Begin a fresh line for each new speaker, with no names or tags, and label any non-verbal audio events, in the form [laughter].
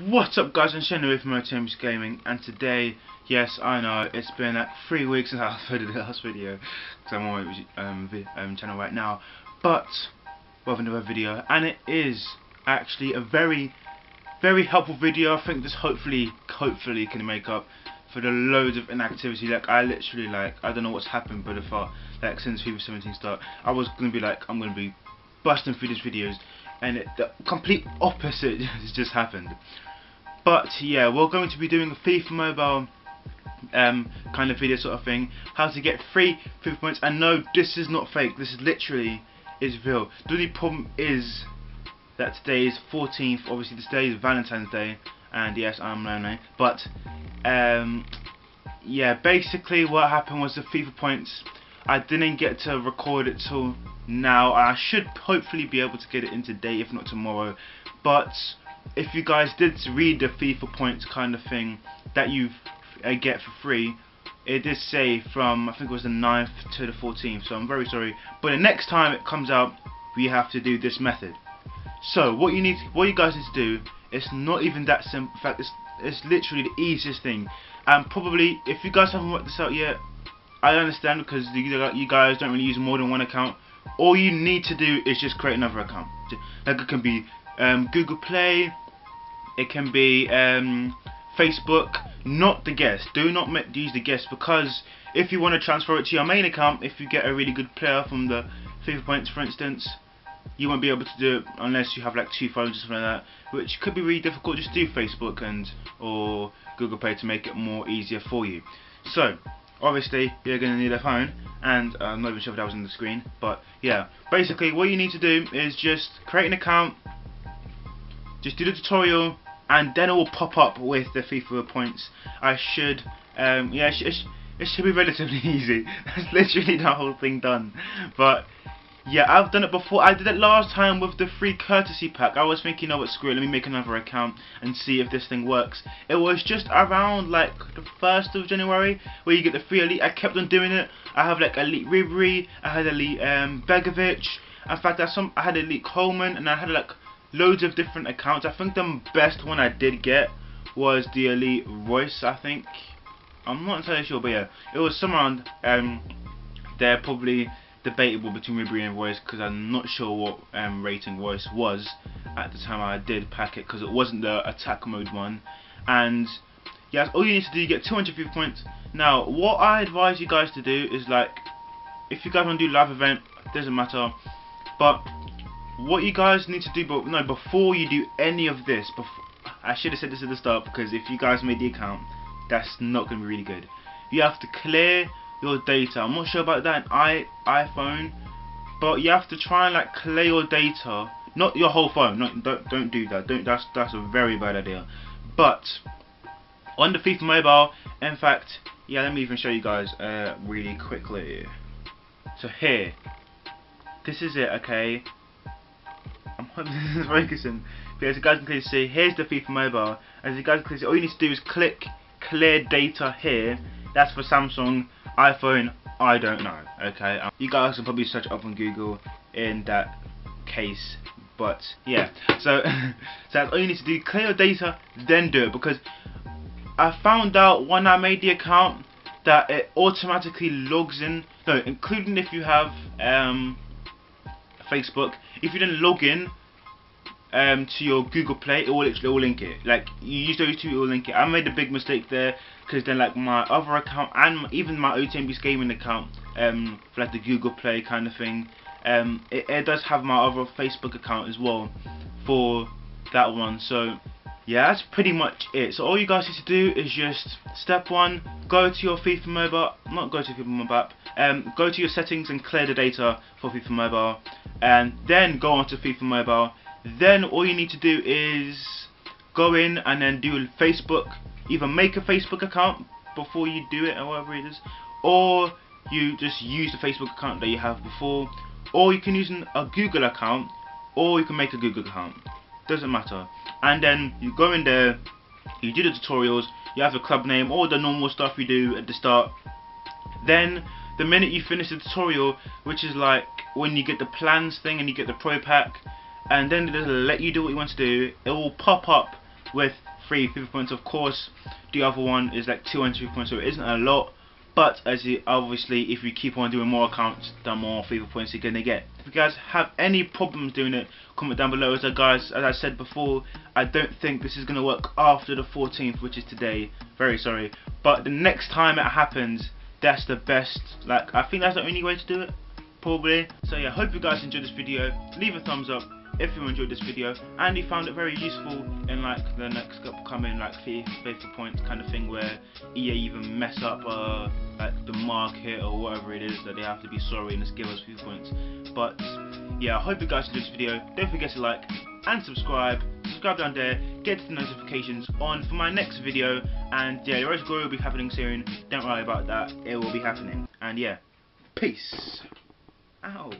What's up guys, I'm Shane with OTMBeast Gaming and today, yes I know, it's been like three weeks since I [laughs] uploaded the last video because I'm on my um, um, channel right now but, well another video and it is actually a very, very helpful video. I think this hopefully, hopefully can make up for the loads of inactivity. Like I literally like, I don't know what's happened but if I, like since FIFA 17 start I was going to be like, I'm going to be busting through these videos and it, the complete opposite [laughs] has just happened. But yeah, we're going to be doing a FIFA Mobile um, kind of video sort of thing. How to get free FIFA points. And no, this is not fake. This is literally is real. The only problem is that today is 14th. Obviously, today is Valentine's Day, and yes, I'm lonely. But um, yeah, basically what happened was the FIFA points. I didn't get to record it till now. I should hopefully be able to get it in today, if not tomorrow. But if you guys did read the FIFA points kind of thing that you uh, get for free, it did say from I think it was the 9th to the 14th. So I'm very sorry. But the next time it comes out, we have to do this method. So what you need, what you guys need to do, it's not even that simple. In fact, it's it's literally the easiest thing. And probably if you guys haven't worked this out yet, I understand because you guys don't really use more than one account all you need to do is just create another account. Like it can be um, Google Play, it can be um, Facebook, not the guest. Do not use the guest because if you want to transfer it to your main account, if you get a really good player from the FIFA points, for instance, you won't be able to do it unless you have like two phones or something like that, which could be really difficult. Just do Facebook and or Google Play to make it more easier for you. So obviously you're going to need a phone and uh, I'm not even sure if that was on the screen but yeah. Basically what you need to do is just create an account just do the tutorial and then it will pop up with the FIFA points. I should um, yeah it it should be [laughs] relatively easy. That's literally the whole thing done. But yeah, I've done it before. I did it last time with the free courtesy pack. I was thinking, oh, what, screw it, let me make another account and see if this thing works. It was just around like the 1st of January where you get the free elite. I kept on doing it. I have like elite Ribery, I had elite um, Begovic. In fact, I, some, I had elite Coleman and I had like loads of different accounts. I think the best one I did get was the elite Reus, I think. I'm not entirely sure, but yeah, it was some around um, there probably debatable between Ribery and Reus because I'm not sure what um, rating Reus was at the time I did pack it because it wasn't the attack mode one. And yes all you need to do you get 250 points. Now what I advise you guys to do is like if you guys want to do live event doesn't matter. But what you guys need to do but no before you do any of this before I should have said this at the start because if you guys made the account that's not going to be really good. You have to clear your data. I'm not sure about that in I iPhone, but you have to try and like clear your data, not your whole phone. Not don't don't do that. Don't that's that's a very bad idea. But on the FIFA mobile, in fact, yeah, let me even show you guys uh, really quickly. So here, this is it. Okay, I'm hoping [laughs] this is focusing. But as you guys can clearly see, here's the FIFA mobile. As you guys can see, all you need to do is click clear data here. That's for Samsung iPhone, I don't know. Okay, um, you guys can probably search up on Google in that case. But yeah, so [laughs] so that's all you need to do. Clear your data, then do it because I found out when I made the account that it automatically logs in. No, including if you have um, Facebook. If you didn't log in um, to your Google Play, it will link it. Like you use those two, it will link it. I made a big mistake there because then like my other account and even my OTMBeast gaming account, um, for like the Google Play kind of thing, um, it, it does have my other Facebook account as well for that one. So yeah, that's pretty much it. So all you guys need to do is just step one, go to your FIFA Mobile, not go to FIFA Mobile app, um, go to your settings and clear the data for FIFA Mobile, and then go on to FIFA Mobile then all you need to do is go in and then do Facebook either make a Facebook account before you do it or whatever it is or you just use the Facebook account that you have before or you can use a Google account or you can make a Google account. Doesn't matter. And then you go in there you do the tutorials you have a club name all the normal stuff you do at the start. Then the minute you finish the tutorial which is like when you get the plans thing and you get the pro pack and then it doesn't let you do what you want to do it will pop up with three FIFA points. Of course, the other one is like 200 points, so it isn't a lot. But as you, obviously, if you keep on doing more accounts, the more FIFA points you're gonna get. If you guys have any problems doing it, comment down below. As guys, as I said before, I don't think this is gonna work after the 14th, which is today. Very sorry, but the next time it happens, that's the best. Like I think that's the only way to do it, probably. So yeah, hope you guys enjoyed this video. Leave a thumbs up if you enjoyed this video and you found it very useful in like the next upcoming like FIFA points kind of thing where EA even mess up uh, like the market or whatever it is that they have to be sorry and just give us FIFA points. But yeah, I hope you guys enjoyed this video. Don't forget to like and subscribe. Subscribe down there, get the notifications on for my next video and yeah, the Rose Glory will be happening soon. Don't worry about that, it will be happening. And yeah, peace. Ow.